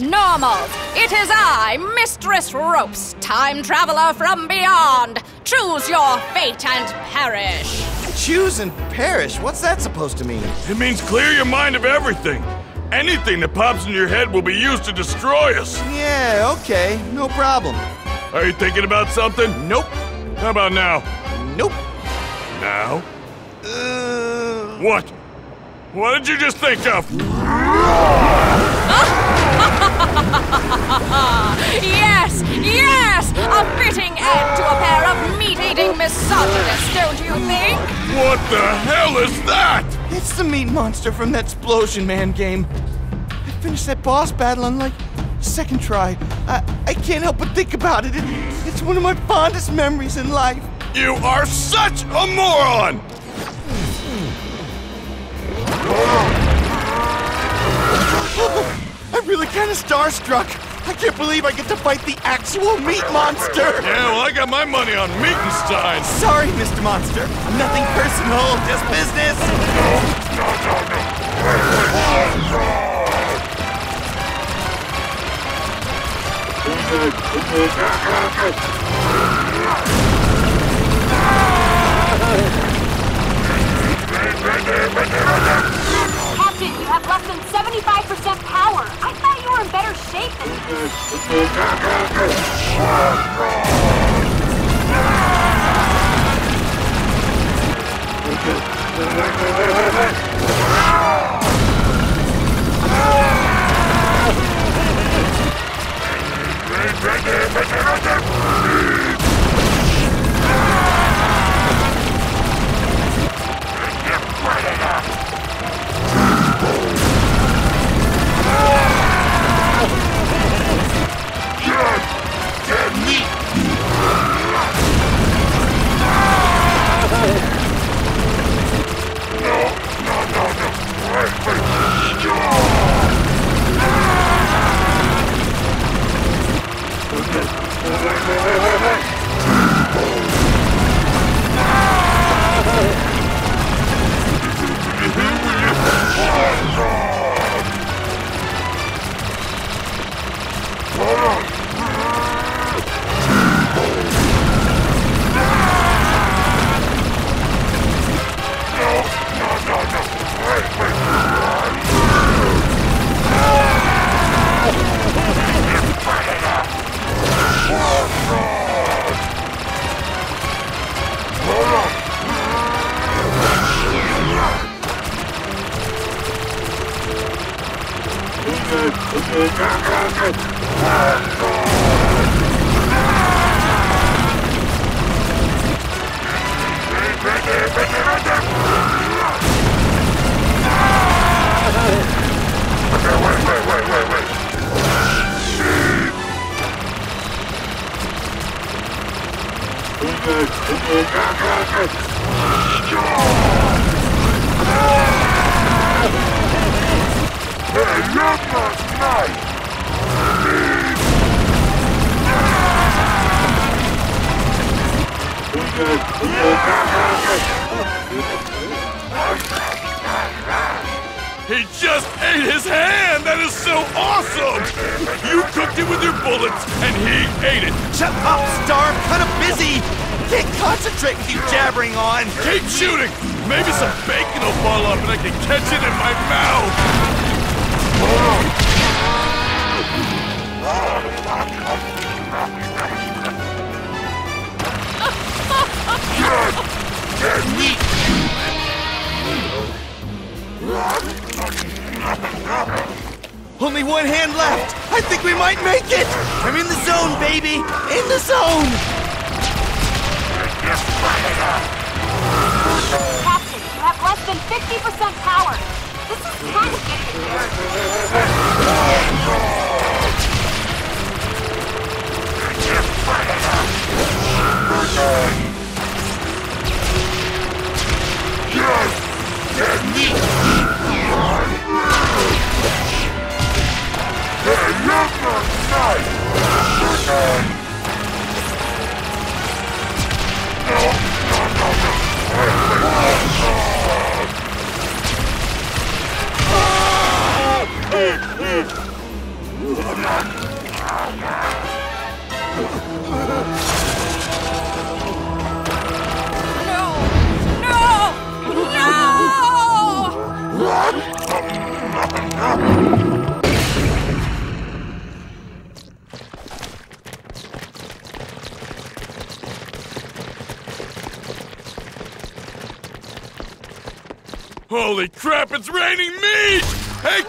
Normals, it is I, Mistress Ropes, time traveler from beyond. Choose your fate and perish. Choose and perish? What's that supposed to mean? It means clear your mind of everything. Anything that pops in your head will be used to destroy us. Yeah, okay, no problem. Are you thinking about something? Nope. How about now? Nope. Now? Uh, What? What did you just think of? Yes, yes! A fitting end to a pair of meat-eating misogynists, don't you think? What the hell is that? it's the meat monster from that 'Splosion Man game. I finished that boss battle on like second try. I, I can't help but think about it. it. It's one of my fondest memories in life. You are such a moron! I'm really kind of starstruck. I can't believe I get to fight the actual meat monster. Yeah, well, I got my money on Meatenstein. Sorry, Mr. Monster. Nothing personal, just business. Captain, were in He just ate his hand! That is so awesome! You cooked it with your bullets, and he ate it! Shut up, Star. Kind of busy. Can't concentrate with you jabbering on. Keep shooting! Maybe some bacon will fall up and I can catch it in my mouth! Oh. Only one hand left. I think we might make it. I'm in the zone, baby. In the zone. Captain, you have less than 50% power. Holy crap, it's raining meat! Hey,